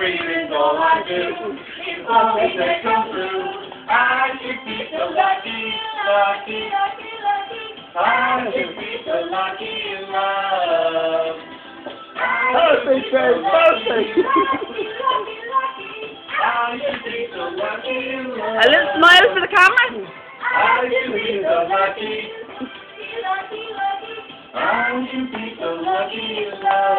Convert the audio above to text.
dreaming's all I do. It's something that comes true. I should be so lucky, lucky. lucky, lucky. I should be so lucky in love. A little smile for the camera. I should be so lucky. I should be so lucky in love.